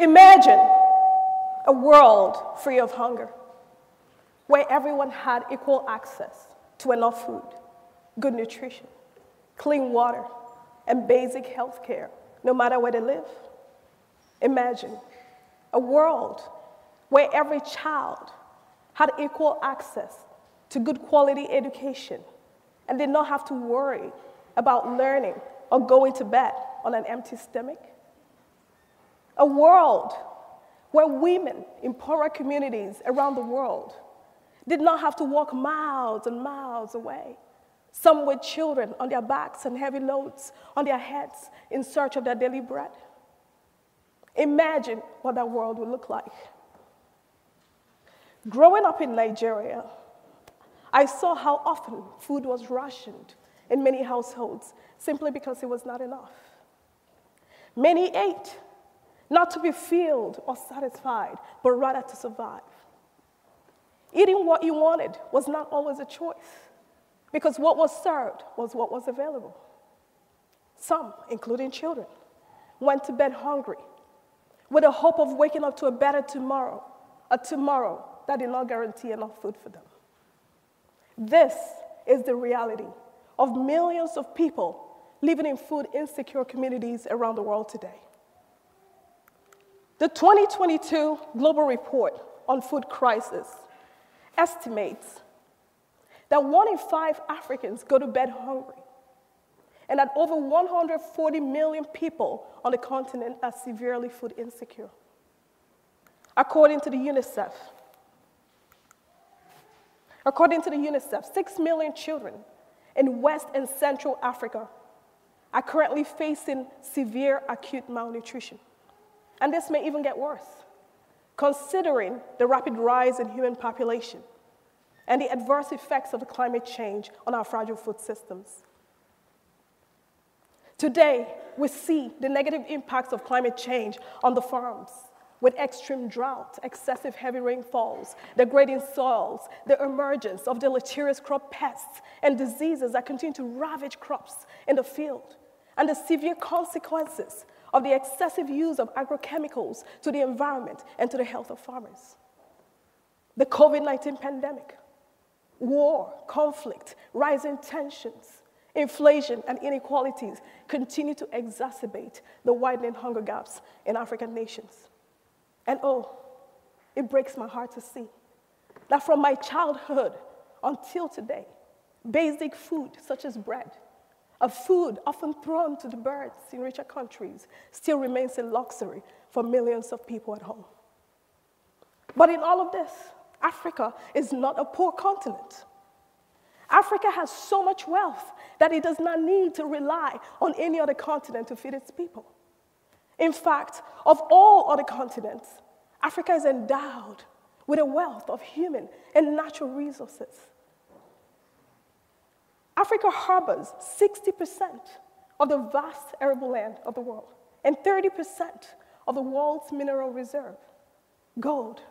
Imagine a world free of hunger, where everyone had equal access to enough food, good nutrition, clean water, and basic health care, no matter where they live. Imagine a world where every child had equal access to good quality education and did not have to worry about learning or going to bed on an empty stomach. A world where women in poorer communities around the world did not have to walk miles and miles away, some with children on their backs and heavy loads on their heads in search of their daily bread. Imagine what that world would look like. Growing up in Nigeria, I saw how often food was rationed in many households simply because it was not enough. Many ate not to be filled or satisfied, but rather to survive. Eating what you wanted was not always a choice because what was served was what was available. Some, including children, went to bed hungry with the hope of waking up to a better tomorrow, a tomorrow that did not guarantee enough food for them. This is the reality of millions of people living in food insecure communities around the world today. The 2022 Global Report on Food Crisis estimates that one in five Africans go to bed hungry, and that over 140 million people on the continent are severely food insecure. According to the UNICEF, according to the UNICEF, 6 million children in West and Central Africa are currently facing severe acute malnutrition. And this may even get worse, considering the rapid rise in human population and the adverse effects of climate change on our fragile food systems. Today, we see the negative impacts of climate change on the farms with extreme drought, excessive heavy rainfalls, degrading soils, the emergence of deleterious crop pests and diseases that continue to ravage crops in the field, and the severe consequences of the excessive use of agrochemicals to the environment and to the health of farmers. The COVID 19 pandemic, war, conflict, rising tensions, inflation, and inequalities continue to exacerbate the widening hunger gaps in African nations. And oh, it breaks my heart to see that from my childhood until today, basic food such as bread, a food often thrown to the birds in richer countries, still remains a luxury for millions of people at home. But in all of this, Africa is not a poor continent. Africa has so much wealth that it does not need to rely on any other continent to feed its people. In fact, of all other continents, Africa is endowed with a wealth of human and natural resources Africa harbors 60% of the vast arable land of the world and 30% of the world's mineral reserve gold,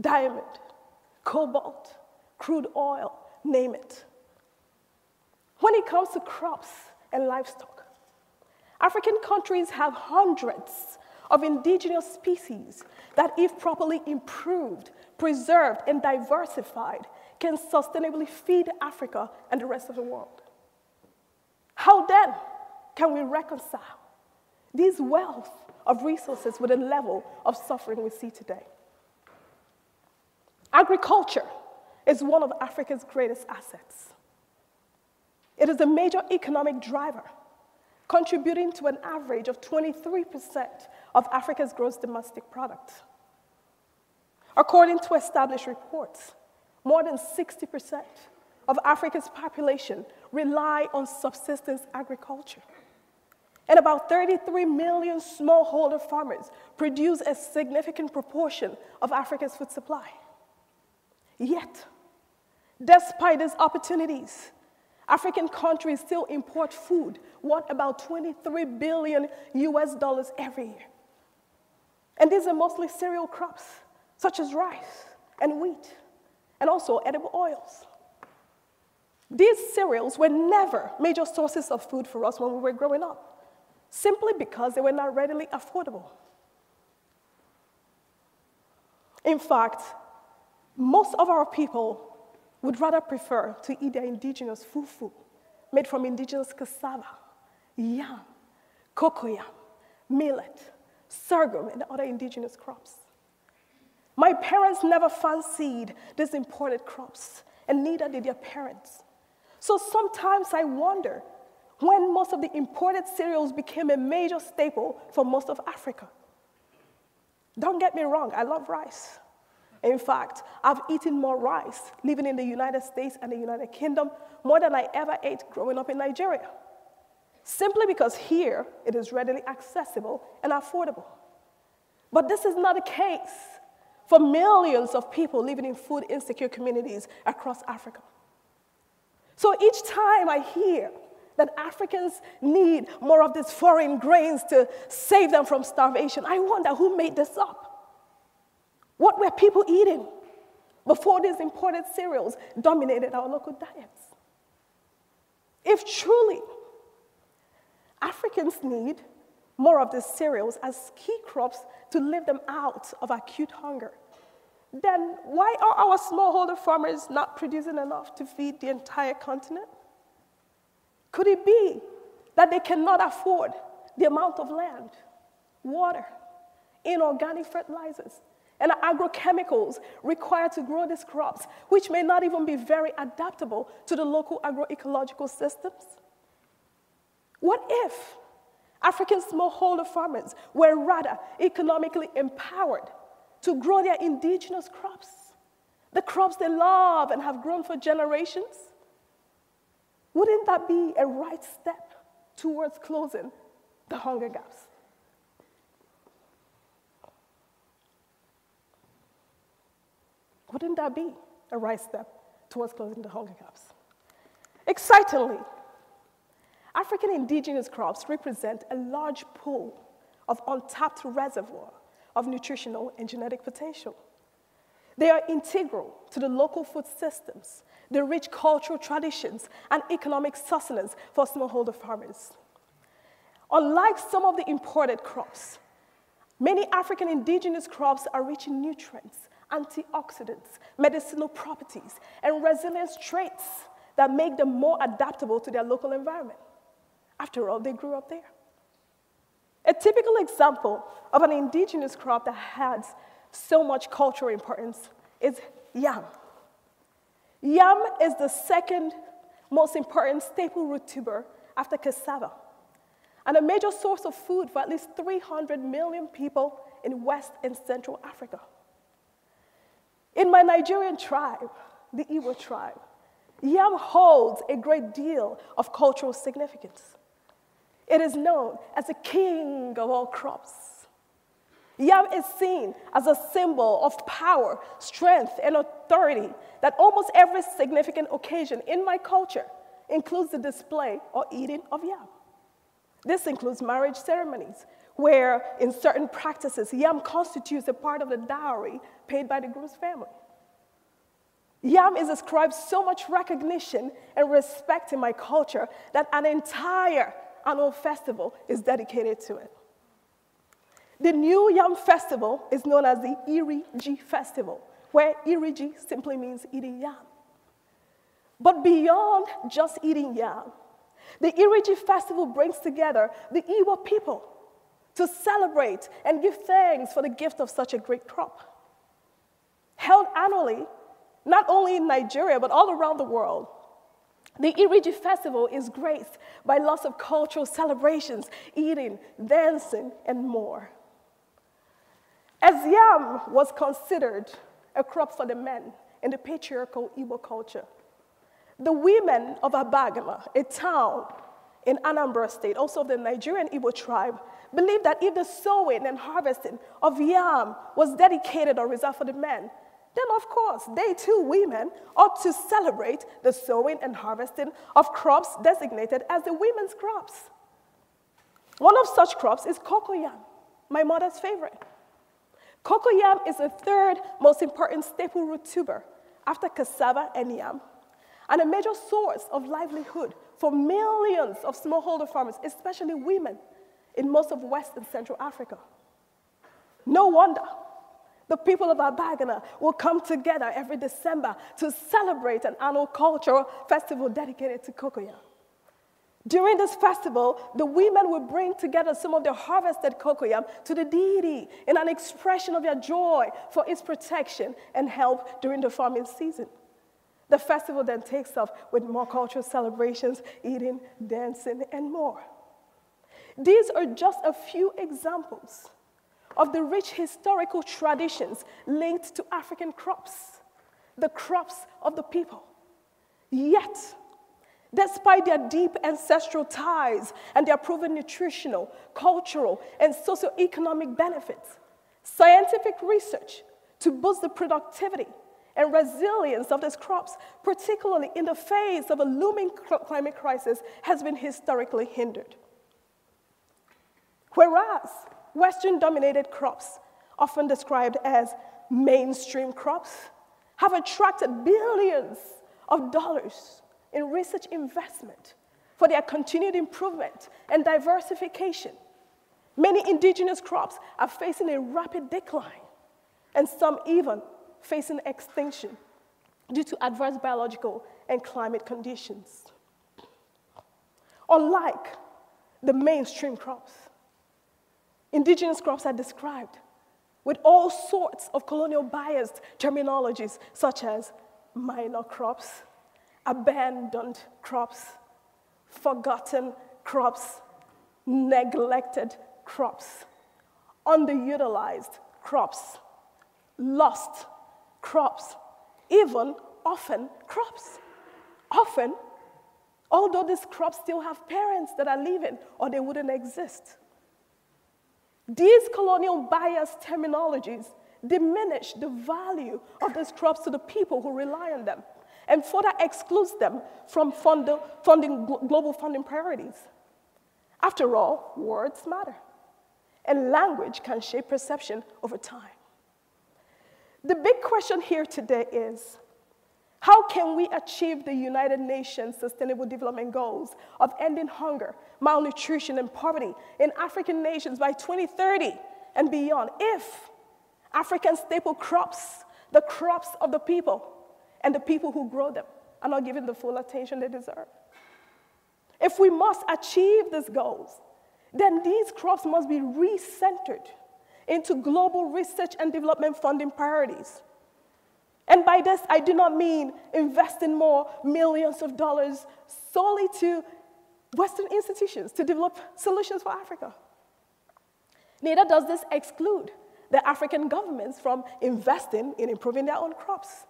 diamond, cobalt, crude oil, name it. When it comes to crops and livestock, African countries have hundreds of indigenous species that, if properly improved, preserved, and diversified, can sustainably feed Africa and the rest of the world. How then can we reconcile this wealth of resources with the level of suffering we see today? Agriculture is one of Africa's greatest assets. It is a major economic driver, contributing to an average of 23% of Africa's gross domestic product. According to established reports, more than 60% of Africa's population rely on subsistence agriculture. And about 33 million smallholder farmers produce a significant proportion of Africa's food supply. Yet, despite these opportunities, African countries still import food worth about 23 billion US dollars every year. And these are mostly cereal crops, such as rice and wheat and also edible oils. These cereals were never major sources of food for us when we were growing up, simply because they were not readily affordable. In fact, most of our people would rather prefer to eat their indigenous fufu made from indigenous cassava, yam, cocoyam, millet, sorghum, and other indigenous crops. My parents never fancied these imported crops, and neither did their parents. So sometimes I wonder when most of the imported cereals became a major staple for most of Africa. Don't get me wrong, I love rice. In fact, I've eaten more rice living in the United States and the United Kingdom more than I ever ate growing up in Nigeria. Simply because here it is readily accessible and affordable. But this is not the case for millions of people living in food insecure communities across Africa. So each time I hear that Africans need more of these foreign grains to save them from starvation, I wonder who made this up? What were people eating before these imported cereals dominated our local diets? If truly Africans need more of these cereals as key crops to lift them out of acute hunger, then why are our smallholder farmers not producing enough to feed the entire continent? Could it be that they cannot afford the amount of land, water, inorganic fertilizers, and agrochemicals required to grow these crops, which may not even be very adaptable to the local agroecological systems? What if African smallholder farmers were rather economically empowered to grow their indigenous crops, the crops they love and have grown for generations? Wouldn't that be a right step towards closing the hunger gaps? Wouldn't that be a right step towards closing the hunger gaps? Excitingly, African indigenous crops represent a large pool of untapped reservoir of nutritional and genetic potential. They are integral to the local food systems, the rich cultural traditions, and economic sustenance for smallholder farmers. Unlike some of the imported crops, many African indigenous crops are rich in nutrients antioxidants, medicinal properties, and resilience traits that make them more adaptable to their local environment. After all, they grew up there. A typical example of an indigenous crop that has so much cultural importance is yam. Yam is the second most important staple root tuber after cassava, and a major source of food for at least 300 million people in West and Central Africa. In my Nigerian tribe, the Igbo tribe, yam holds a great deal of cultural significance. It is known as the king of all crops. Yam is seen as a symbol of power, strength, and authority that almost every significant occasion in my culture includes the display or eating of yam. This includes marriage ceremonies, where in certain practices, yam constitutes a part of the dowry paid by the groom's family. Yam is ascribed so much recognition and respect in my culture that an entire annual festival is dedicated to it. The new Yam festival is known as the Iriji Festival, where Iriji simply means eating yam. But beyond just eating yam, the Iriji Festival brings together the Igbo people to celebrate and give thanks for the gift of such a great crop. Held annually, not only in Nigeria, but all around the world, the Iriji festival is graced by lots of cultural celebrations, eating, dancing, and more. As yam was considered a crop for the men in the patriarchal Igbo culture, the women of Abagana, a town in Anambra State, also of the Nigerian Igbo tribe, believed that if the sowing and harvesting of yam was dedicated or reserved for the men, then of course they too, women, ought to celebrate the sowing and harvesting of crops designated as the women's crops. One of such crops is cocoyam, my mother's favorite. Cocoyam is the third most important staple root tuber after cassava and yam, and a major source of livelihood for millions of smallholder farmers, especially women in most of West and Central Africa. No wonder The people of Abagana will come together every December to celebrate an annual cultural festival dedicated to cocoyam. During this festival, the women will bring together some of their harvested cocoyam to the deity in an expression of their joy for its protection and help during the farming season. The festival then takes off with more cultural celebrations, eating, dancing, and more. These are just a few examples of the rich historical traditions linked to African crops, the crops of the people. Yet, despite their deep ancestral ties and their proven nutritional, cultural, and socioeconomic benefits, scientific research to boost the productivity and resilience of these crops, particularly in the face of a looming climate crisis, has been historically hindered. Whereas Western dominated crops, often described as mainstream crops, have attracted billions of dollars in research investment for their continued improvement and diversification. Many indigenous crops are facing a rapid decline, and some even facing extinction due to adverse biological and climate conditions. Unlike the mainstream crops, indigenous crops are described with all sorts of colonial biased terminologies, such as minor crops, abandoned crops, forgotten crops, neglected crops, underutilized crops, lost crops, even orphan crops. Orphan, although these crops still have parents that are living or they wouldn't exist. These colonial bias terminologies diminish the value of these crops to the people who rely on them and further excludes them from funding global funding priorities. After all, words matter, and language can shape perception over time. The big question here today is how can we achieve the United Nations Sustainable Development Goals of ending hunger, malnutrition, and poverty in African nations by 2030 and beyond if African staple crops, the crops of the people, and the people who grow them are not given the full attention they deserve? If we must achieve these goals, then these crops must be recentered into global research and development funding priorities. And by this, I do not mean investing more millions of dollars solely to Western institutions to develop solutions for Africa. Neither does this exclude the African governments from investing in improving their own crops.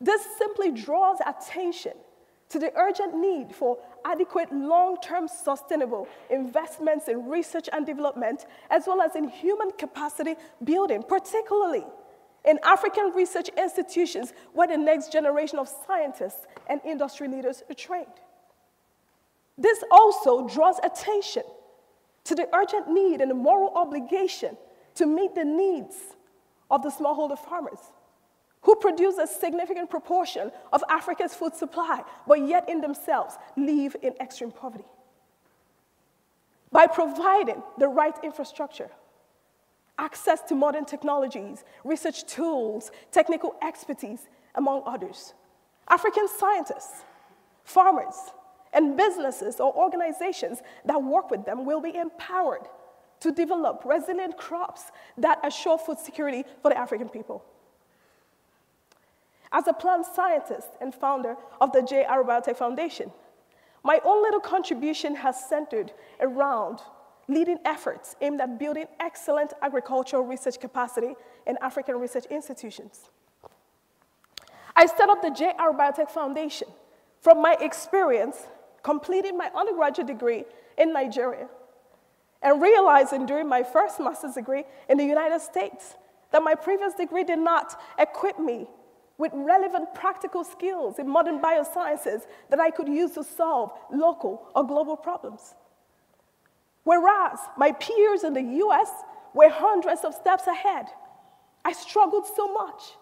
This simply draws attention to the urgent need for adequate long-term sustainable investments in research and development, as well as in human capacity building, particularly in African research institutions where the next generation of scientists and industry leaders are trained. This also draws attention to the urgent need and the moral obligation to meet the needs of the smallholder farmers who produce a significant proportion of Africa's food supply, but yet in themselves live in extreme poverty. By providing the right infrastructure, access to modern technologies, research tools, technical expertise, among others, African scientists, farmers, and businesses or organizations that work with them will be empowered to develop resilient crops that assure food security for the African people. As a plant scientist and founder of the JR Biotek Foundation, my own little contribution has centered around leading efforts aimed at building excellent agricultural research capacity in African research institutions. I set up the JR Biotek Foundation from my experience completing my undergraduate degree in Nigeria and realizing during my first master's degree in the United States that my previous degree did not equip me with relevant practical skills in modern biosciences that I could use to solve local or global problems. Whereas my peers in the US were hundreds of steps ahead, I struggled so much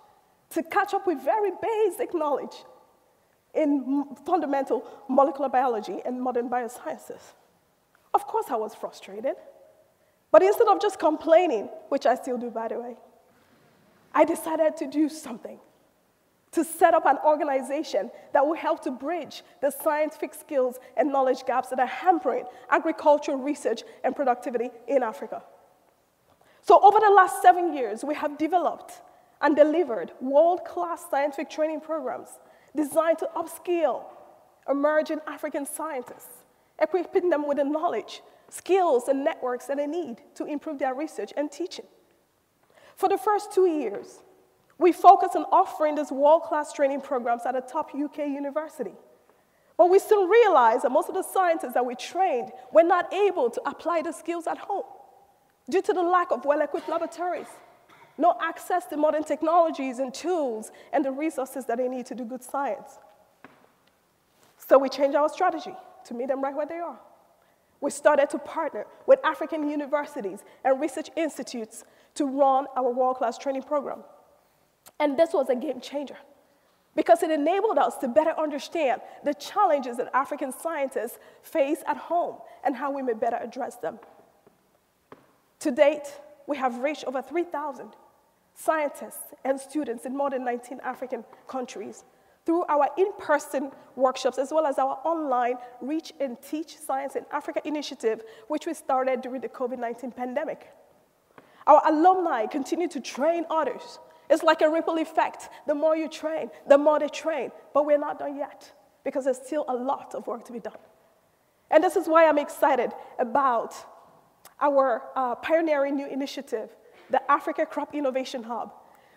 to catch up with very basic knowledge in fundamental molecular biology and modern biosciences. Of course, I was frustrated. But instead of just complaining, which I still do, by the way, I decided to do something to set up an organization that will help to bridge the scientific skills and knowledge gaps that are hampering agricultural research and productivity in Africa. So, over the last seven years, we have developed and delivered world class scientific training programs designed to upskill emerging African scientists, equipping them with the knowledge, skills, and networks that they need to improve their research and teaching. For the first two years, we focused on offering these world-class training programs at a top UK university. But we soon realized that most of the scientists that we trained were not able to apply the skills at home due to the lack of well-equipped laboratories, no access to modern technologies and tools and the resources that they need to do good science. So we changed our strategy to meet them right where they are. We started to partner with African universities and research institutes to run our world-class training program. And this was a game changer because it enabled us to better understand the challenges that African scientists face at home and how we may better address them. To date, we have reached over 3,000 scientists and students in more than 19 African countries through our in-person workshops as well as our online Reach and Teach Science in Africa initiative, which we started during the COVID-19 pandemic. Our alumni continue to train others it's like a ripple effect. The more you train, the more they train. But we're not done yet because there's still a lot of work to be done. And this is why I'm excited about our uh, pioneering new initiative, the Africa Crop Innovation Hub,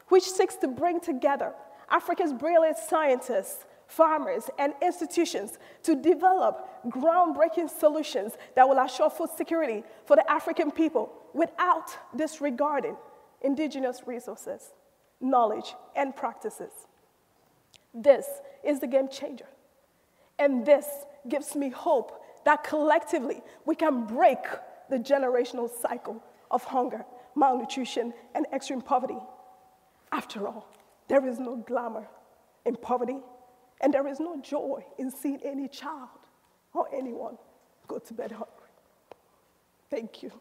which seeks to bring together Africa's brilliant scientists, farmers, and institutions to develop groundbreaking solutions that will assure food security for the African people without disregarding indigenous resources knowledge, and practices. This is the game changer. And this gives me hope that collectively we can break the generational cycle of hunger, malnutrition, and extreme poverty. After all, there is no glamour in poverty, and there is no joy in seeing any child or anyone go to bed hungry. Thank you.